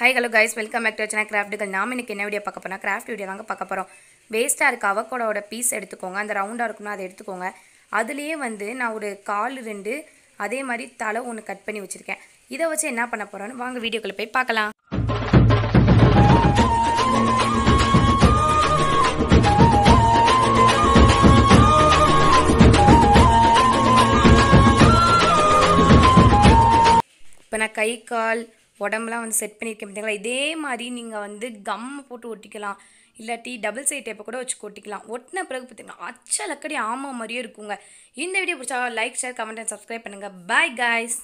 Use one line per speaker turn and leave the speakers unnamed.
Hi hello guys welcome back to channel கிராஃப்ட்டுகள் நாம் இன்றைக்கி என்ன வீடியோ பார்க்க போறோம் கிராஃப்ட் வீடியோ தாங்க பார்க்க போகிறோம் வேஸ்ட்டாக இருக்க அவக்கோடோட பீஸ் எடுத்துக்கோங்க. அந்த ரவுண்டாக இருக்கணும் அதை எடுத்துக்கோங்க. அதுலேயே வந்து நான் ஒரு கால் ரெண்டு அதே மாதிரி தலை ஒன்று கட் பண்ணி வச்சுருக்கேன். இதை வச்சு என்ன பண்ண போகிறோன்னு வாங்க வீடியோக்குள்ளே போய் பார்க்கலாம். இப்போ நான் கை கால் உடம்புலாம் வந்து செட் பண்ணியிருக்கேன் பார்த்தீங்களா இதே மாதிரி நீங்கள் வந்து கம் போட்டு ஒட்டிக்கலாம். இல்லாட்டி டபுள் சைட் டேப்பை கூட வச்சு ஒட்டிக்கலாம். ஒட்டின பிறகு பார்த்தீங்கன்னா அச்சலக்கடி ஆமா மாதிரியே இருக்குங்க. இந்த வீடியோ பிடிச்சா like share comment and subscribe பண்ணுங்கள் பாய் காய்ஸ்